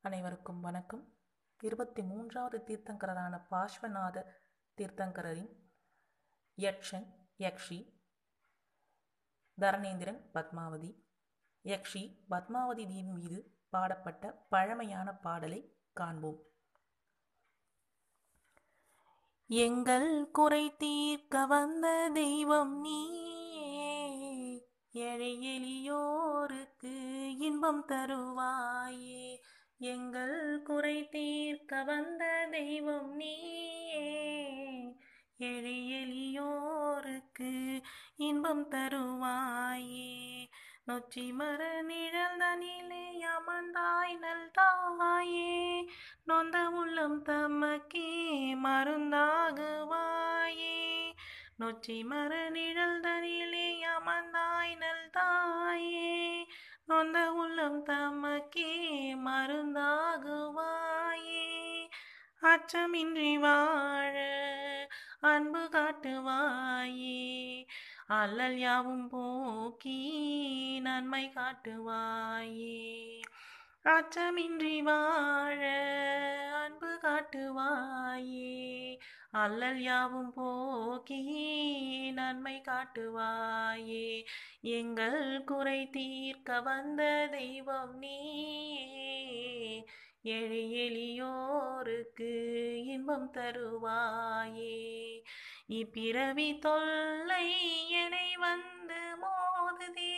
அனைவருக்கும் வணக்கம். இருபத்தி மூன்றாவது தீர்த்தங்கரரான பாஸ்வநாத தீர்த்தங்கரரின் யக்ஷன் யக்ஷி தரணேந்திரன் பத்மாவதி. யக்ஷி பத்மாவதி தீவின் மீது பாடப்பட்ட பழமையான பாடலை காண்போம். எங்கள் குறை தீர்க்க வந்த தெய்வம் நீயே. ஏழை எளியோருக்கு இன்பம் தருவாயே. எங்கள் குறை தீர்க்க வந்த தெய்வம் நீயே. ஏழை எளியோருக்கு இன்பம் தருவாயே. நொச்சி மர நிழல் தனிலே அமர்ந்தாய் நல் தாயே. நொந்த உள்ளம் தமக்கே மருந்தாகுவாயே. நொச்சி மர நிழல் தனிலே அமர்ந்தாய் நல் தாயே. நொந்த உள்ளம் தமக்கே மருந்தாகுவாயே. அச்சமின்றி வாழ அன்பு காட்டுவாயே. அல்லல் யாவும் போக்கி நன்மை காட்டுவாயே. அச்சமின்றி வாழ அன்பு காட்டுவாயே. அல்லல் யாவும் போக்கி நன்மை காட்டுவாயே. எங்கள் குறை தீர்க்க வந்த தெய்வம் நீ. எழி எளியோருக்கு இன்பம் தருவாயே. இப்பிறவி தொல்லை என்னை வந்து மோதுதே.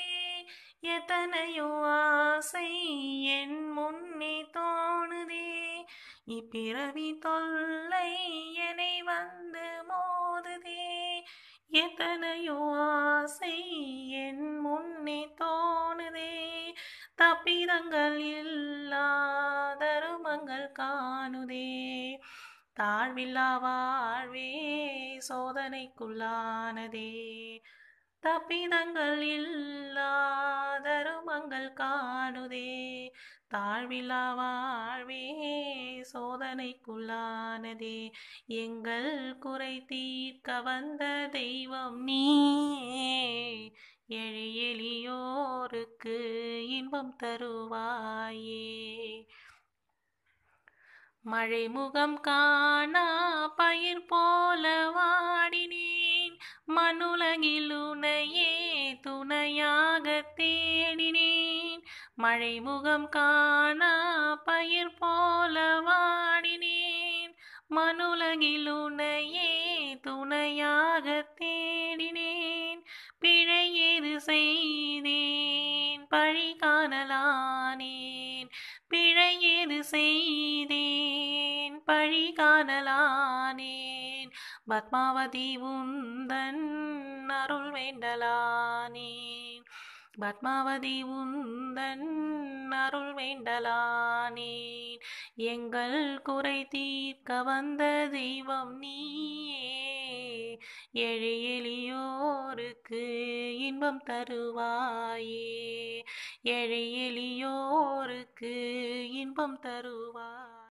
எத்தனையோ ஆசை என் முன்னே தோணுதே. இப்பிறவி தொல்லை என்னை வந்து மோதுதே. எத்தனையோ ஆசை என் முன்னே தோணுதே. தப்பிதங்கள் இல்லா தருமங்கள் காணுதே. தாழ்வில்லா வாழ்வே சோதனைக்குள்ளானதே. தப்பிதங்கள் இல்லாதருமங்கள் காணுதே. தாழ்வில்லா வாழ்வே சோதனைக்குள்ளானதே. எங்கள் குறை தீர்க்க வந்த தெய்வம் நீ. எழி எளியோருக்கு இன்பம் தருவாயே. மழை முகம் காணா பயிர் போல வாடினேன். மனுலகில் உனையே துணையாக தேடினேன். மழை முகம் காணா பயிர் போல வாடினேன். மனுலகில் உனையே துணையாக தேடினேன். பிழை ஏது செய்தேன்? பழி காணலானேன். பிழை ஏது செய்தேன் பழி காணலானேன். பத்மாவதி உந்தன் அருள் வேண்டலானேன். பத்மாவதி உந்தன் அருள் வேண்டலானேன். எங்கள் குறை தீர்க்க வந்த தெய்வம் நீயே. எழி எளியோருக்கு இன்பம் தருவாயே. எழி எளியோருக்கு இன்பம் தருவாய்.